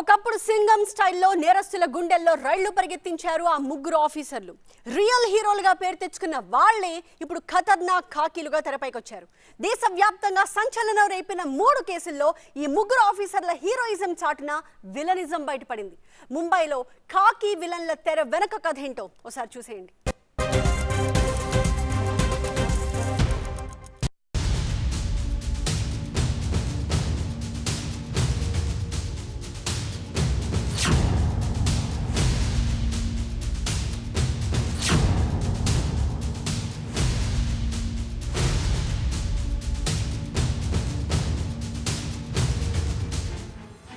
ఒకప్పుడు సింగం స్టైల్లో నేరస్తుల గుండెల్లో రైళ్ళు పరిగెత్తించారు ఆ ముగ్గురు ఆఫీసర్లు. రియల్ హీరోలుగా పేరు తెచ్చుకున్న వాళ్ళే ఇప్పుడు ఖతర్నాక్ ఖాకీలుగా తెరపైకొచ్చారు. దేశవ్యాప్తంగా సంచలనం రేపిన మూడు కేసుల్లో ఈ ముగ్గురు ఆఫీసర్ల హీరోయిజం చాటున విలనిజం బయటపడింది. ముంబైలో ఖాకీ విలన్ల తెర వెనక కథ ఏంటో ఒకసారి చూసేయండి.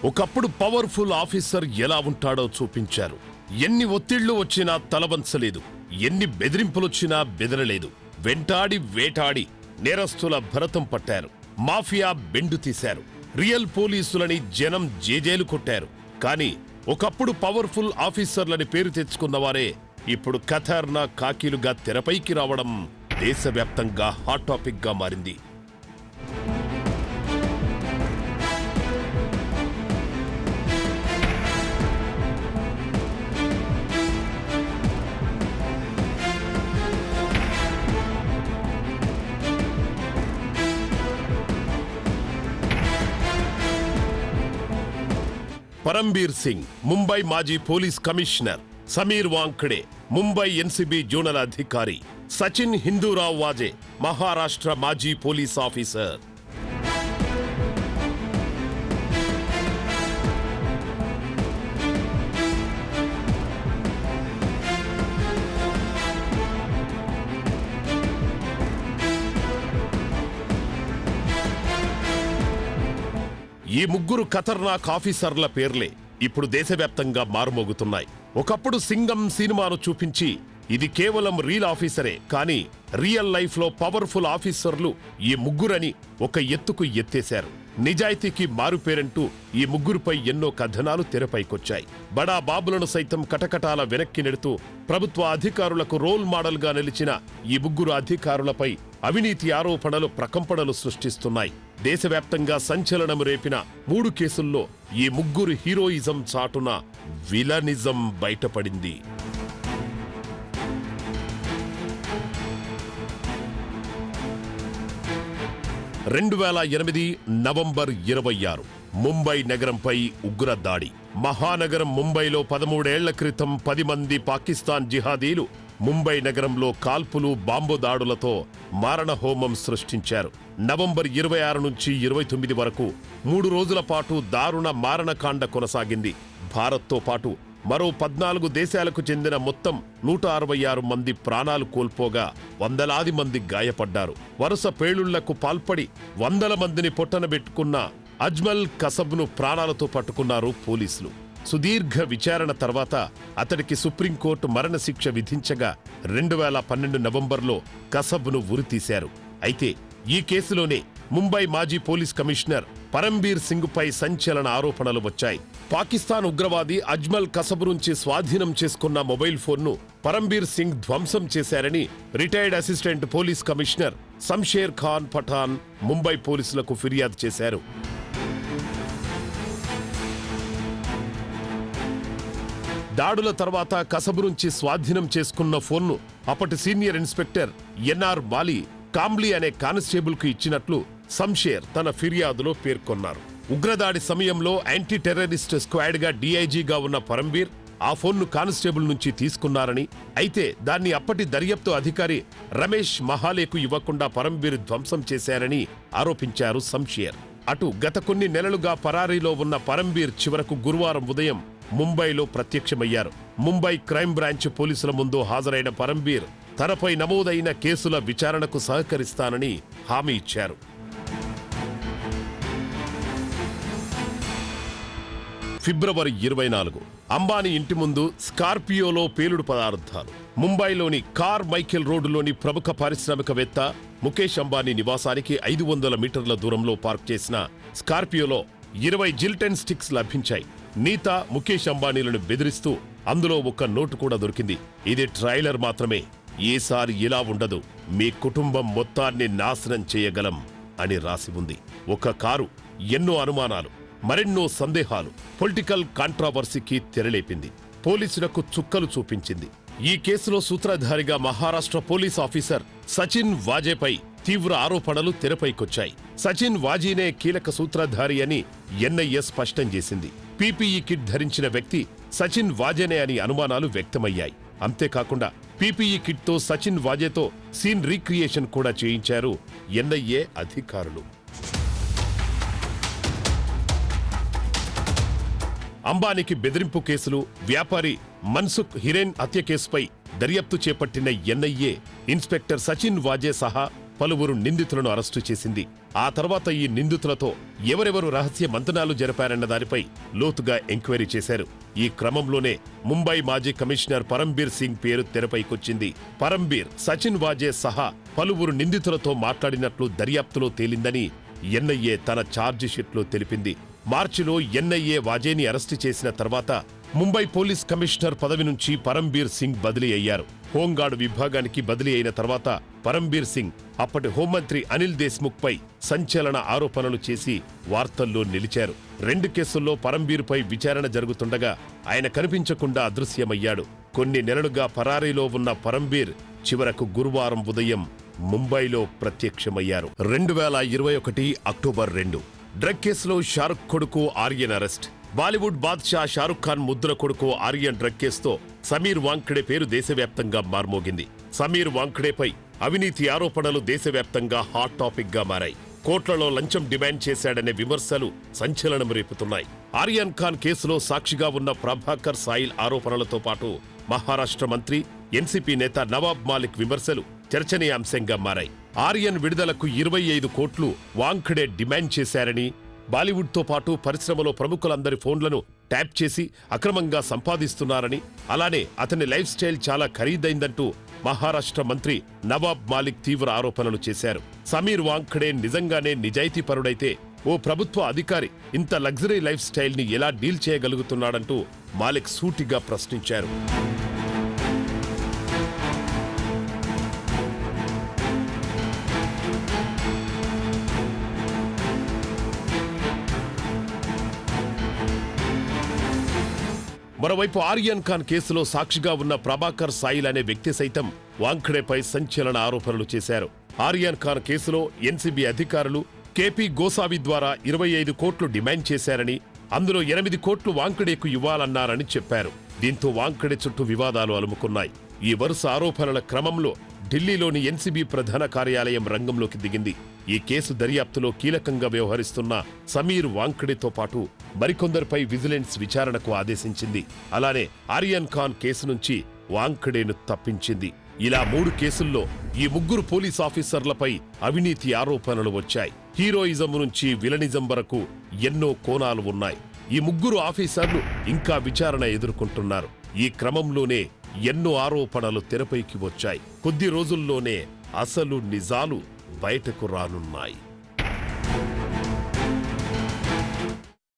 ఒకప్పుడు పవర్ఫుల్ ఆఫీసర్ ఎలా ఉంటాడో చూపించారు. ఎన్ని ఒత్తిళ్ళు వచ్చినా తలబంచలేదు ఎన్ని బెదిరింపులొచ్చినా బెదరలేదు. వెంటాడి వేటాడి నేరస్తుల భరతం పట్టారు. మాఫియా బెండు తీశారు. రియల్ పోలీసులని జనం జేజేలు కొట్టారు. కానీ ఒకప్పుడు పవర్ఫుల్ ఆఫీసర్లని పేరు తెచ్చుకున్నవారే ఇప్పుడు ఖతర్నా కాకీలుగా తెరపైకి రావడం దేశవ్యాప్తంగా హాట్ టాపిక్గా మారింది. పరంబీర్ సింగ్ ముంబై మాజీ police commissioner Sameer Wankhede Mumbai NCB zonal అధికారి సచిన్ హిందూరావ్ వాజే మహారాష్ట్ర మాజీ పోలీస్ ఆఫీసర్ ఈ ముగ్గురు ఖతర్నాక్ ఆఫీసర్ల పేర్లే ఇప్పుడు దేశవ్యాప్తంగా మారుమోగుతున్నాయి. ఒకప్పుడు సింగం సినిమాను చూపించి ఇది కేవలం రీల్ ఆఫీసరే కానీ రియల్ లైఫ్లో పవర్ఫుల్ ఆఫీసర్లు ఈ ముగ్గురని ఒక ఎత్తుకు ఎత్తేశారు. నిజాయితీకి మారుపేరంటూ ఈ ముగ్గురుపై ఎన్నో కథనాలు తెరపైకొచ్చాయి. బడా బాబులను సైతం కటకటాల వెనక్కి నెడుతూ ప్రభుత్వ అధికారులకు రోల్ మోడల్గా నిలిచిన ఈ ముగ్గురు అధికారులపై అవినీతి ఆరోపణలు ప్రకంపనలు సృష్టిస్తున్నాయి. దేశవ్యాప్తంగా సంచలనం రేపిన మూడు కేసుల్లో ఈ ముగ్గురు హీరోయిజం చాటున విలనిజం బయటపడింది. రెండు వేల ఎనిమిది నవంబర్ ఇరవై ఆరు ముంబై నగరంపై ఉగ్ర దాడి. మహానగరం ముంబైలో పదమూడేళ్ళ క్రితం పది మంది పాకిస్తాన్ జిహాదీలు ముంబై నగరంలో కాల్పులు బాంబు దాడులతో మారణహోమం సృష్టించారు. నవంబర్ ఇరవై ఆరు నుంచి ఇరవై తొమ్మిది వరకు మూడు రోజుల పాటు దారుణ మారణకాండ కొనసాగింది. భారత్తో పాటు మరో పద్నాలుగు దేశాలకు చెందిన మొత్తం నూట అరవై ఆరు మంది ప్రాణాలు కోల్పోగా వందలాది మంది గాయపడ్డారు. వరుస పేలుళ్ళకు పాల్పడి వందల మందిని పొట్టనబెట్టుకున్న అజ్మల్ కసబ్ను ప్రాణాలతో పట్టుకున్నారు పోలీసులు. సుదీర్ఘ విచారణ తర్వాత అతడికి సుప్రీంకోర్టు మరణశిక్ష విధించగా రెండు వేల పన్నెండు నవంబర్లో కసబ్ను ఉరితీశారు. అయితే ఈ కేసులోనే ముంబై మాజీ పోలీస్ కమిషనర్ పరంబీర్ సింగ్ పై సంచలన ఆరోపణలు వచ్చాయి. పాకిస్తాన్ ఉగ్రవాది అజ్మల్ కసబ్ నుంచి స్వాధీనం చేసుకున్న మొబైల్ ఫోన్ను పరంబీర్ సింగ్ ధ్వంసం చేశారని retired assistant police commissioner Shamsher Khan Pathan Mumbai పోలీసులకు ఫిర్యాదు చేశారు. దాడుల తర్వాత కసబురుంచి స్వాధీనం చేసుకున్న ఫోన్ను అప్పటి senior inspector NR Bali Kamble అనే కానిస్టేబుల్కు ఇచ్చినట్లు సంషేర్ తన ఫిర్యాదులో పేర్కొన్నారు. ఉగ్రదాడి సమయంలో యాంటీ టెర్రరిస్ట్ స్క్వాడ్గా డీఐజీగా ఉన్న పరంబీర్ ఆ ఫోన్ను కానిస్టేబుల్ నుంచి తీసుకున్నారని అయితే దాన్ని అప్పటి దర్యాప్తు అధికారి రమేష్ మహాలేకు ఇవ్వకుండా పరంబీర్ ధ్వంసం చేశారని ఆరోపించారు సంషేర్ అటు గత కొన్ని నెలలుగా పరారీలో ఉన్న పరంబీర్ చివరకు గురువారం ఉదయం ముంబైలో ప్రత్యక్షమయ్యారు. ముంబై క్రైమ్ బ్రాంచ్ పోలీసుల ముందు హాజరైన పరంబీర్ తనపై నమోదైన కేసుల విచారణకు సహకరిస్తానని హామీ ఇచ్చారు. ఫిబ్రవరి ఇరవై నాలుగు. అంబానీ ఇంటి ముందు స్కార్పియోలో పేలుడు పదార్థాలు. ముంబైలోని కార్ మైకేల్ రోడ్డులోని ప్రముఖ పారిశ్రామికవేత్త ముఖేష్ అంబానీ నివాసానికి ఐదు వందల మీటర్ల దూరంలో పార్క్ చేసిన స్కార్పియోలో ఇరవై జిల్టెన్ స్టిక్స్ లభించాయి. నీతా ముఖేష్ అంబానీలను బెదిరిస్తూ అందులో ఒక్క నోటు కూడా దొరికింది. ఇది ట్రైలర్ మాత్రమే. ఈసారి ఇలా ఉండదు. మీ కుటుంబం మొత్తాన్ని నాశనం చేయగలం అని రాసి ఉంది. ఒక కారు ఎన్నో అనుమానాలు మరెన్నో సందేహాలు పొలిటికల్ కాంట్రావర్సీకి తెరలేపింది. పోలీసులకు చుక్కలు చూపించింది. ఈ కేసులో సూత్రధారిగా మహారాష్ట్ర పోలీస్ ఆఫీసర్ సచిన్ వాజేపై తీవ్ర ఆరోపణలు తెరపైకొచ్చాయి. సచిన్ వాజీనే కీలక సూత్రధారి అని ఎన్ఐఏ స్పష్టం చేసింది. పీపీఈ కిట్ ధరించిన వ్యక్తి సచిన్ వాజేనే అని అనుమానాలు వ్యక్తమయ్యాయి. అంతేకాకుండా పీపీఈ కిట్తో సచిన్ వాజేతో సీన్ రీక్రియేషన్ కూడా చేయించారు ఎన్ఐఏ అధికారులు. అంబానీకి బెదిరింపు కేసులు వ్యాపారి మన్సుఖ్ హిరేన్ హత్య కేసుపై దర్యాప్తు చేపట్టిన ఎన్ఐఏ ఇన్స్పెక్టర్ సచిన్ వాజే సహా పలువురు నిందితులను అరెస్టు చేసింది. ఆ తర్వాత ఈ నిందితులతో ఎవరెవరు రహస్య మంతనాలు జరిపారన్న దానిపై లోతుగా ఎంక్వైరీ చేశారు. ఈ క్రమంలోనే ముంబై మాజీ కమిషనర్ పరంబీర్ సింగ్ పేరు తెరపైకొచ్చింది. పరంబీర్ సచిన్ వాజే సహా పలువురు నిందితులతో మాట్లాడినట్లు దర్యాప్తులో తేలిందని ఎన్ఐఏ తన ఛార్జిషీట్లో తెలిపింది. మార్చిలో ఎన్ఐఏ వాజేని అరెస్టు చేసిన తర్వాత ముంబై పోలీస్ కమిషనర్ పదవి నుంచి పరంబీర్ సింగ్ బదిలీ అయ్యారు. హోంగార్డు విభాగానికి బదిలీ అయిన తర్వాత పరంబీర్ సింగ్ అప్పటి హోంమంత్రి అనిల్ దేశ్ముఖ్ పై సంచలన ఆరోపణలు చేసి వార్తల్లో నిలిచారు. రెండు కేసుల్లో పరంబీర్పై విచారణ జరుగుతుండగా ఆయన కనిపించకుండా అదృశ్యమయ్యాడు. కొన్ని నెలలుగా పరారీలో ఉన్న పరంబీర్ చివరకు గురువారం ఉదయం ముంబైలో ప్రత్యక్షమయ్యారు. రెండు వేల ఇరవై ఒకటి అక్టోబర్ రెండు. డ్రగ్ కేసులో షారుఖ్ కొడుకు ఆర్యన్ అరెస్ట్. బాలీవుడ్ బాద్షా షారుఖ్ ఖాన్ ముద్ర కొడుకు ఆర్యన్ డ్రక్కేస్తో సమీర్ వాంఖడే పేరు దేశవ్యాప్తంగా మార్మోగింది. సమీర్ వాంఖడేపై అవినీతి ఆరోపణలు దేశవ్యాప్తంగా హాట్ టాపిక్గా మారాయి. కోట్లలో లంచం డిమాండ్ చేశాడనే విమర్శలు సంచలనం రేపుతున్నాయి. ఆర్యన్ ఖాన్ కేసులో సాక్షిగా ఉన్న ప్రభాకర్ సాయిల్ ఆరోపణలతో పాటు మహారాష్ట్ర మంత్రి ఎన్సీపీ నేత నవాబ్ మాలిక్ విమర్శలు చర్చనీయాంశంగా మారాయి. ఆర్యన్ విడుదలకు ఇరవై ఐదు కోట్లు వాంఖడే డిమాండ్ చేశారని బాలీవుడ్తో పాటు పరిశ్రమలో ప్రముఖులందరి ఫోన్లను ట్యాప్ చేసి అక్రమంగా సంపాదిస్తున్నారని అలానే అతని లైఫ్ స్టైల్ చాలా ఖరీదైందంటూ మహారాష్ట్ర మంత్రి నవాబ్ మాలిక్ తీవ్ర ఆరోపణలు చేశారు. సమీర్ వాంఖడే నిజంగానే నిజాయితీపరుడైతే ఓ ప్రభుత్వ అధికారి ఇంత లగ్జరీ లైఫ్ స్టైల్ని ఎలా డీల్ చేయగలుగుతున్నాడంటూ మాలిక్ సూటిగా ప్రశ్నించారు. మరోవైపు ఆర్యన్ ఖాన్ కేసులో సాక్షిగా ఉన్న ప్రభాకర్ సాయిల్ అనే వ్యక్తి సైతం వాంఖడేపై సంచలన ఆరోపణలు చేశారు. ఆర్యన్ ఖాన్ కేసులో ఎన్సీబీ అధికారులు కేపీ గోసావి ద్వారా ఇరవై ఐదు కోట్లు డిమాండ్ చేశారని అందులో ఎనిమిది కోట్లు వాంఖడేకు ఇవ్వాలన్నారని చెప్పారు. దీంతో వాంఖడే చుట్టూ వివాదాలు అలుముకున్నాయి. ఈ వరుస ఆరోపణల క్రమంలో ఢిల్లీలోని ఎన్సీబీ ప్రధాన కార్యాలయం రంగంలోకి దిగింది. ఈ కేసు దర్యాప్తులో కీలకంగా వ్యవహరిస్తున్న సమీర్ వాంఖడేతో పాటు మరికొందరిపై విజిలెన్స్ విచారణకు ఆదేశించింది. అలానే ఆర్యన్ ఖాన్ కేసు నుంచి వాంఖడేను తప్పించింది. ఇలా మూడు కేసుల్లో ఈ ముగ్గురు పోలీస్ ఆఫీసర్లపై అవినీతి ఆరోపణలు వచ్చాయి. హీరోయిజం నుంచి విలనిజం వరకు ఎన్నో కోణాలు ఉన్నాయి. ఈ ముగ్గురు ఆఫీసర్లు ఇంకా విచారణ ఎదుర్కొంటున్నారు. ఈ క్రమంలోనే ఎన్నో ఆరోపణలు తెరపైకి వచ్చాయి. కొద్ది రోజుల్లోనే అసలు నిజాలు బయటకు రానున్నాయి.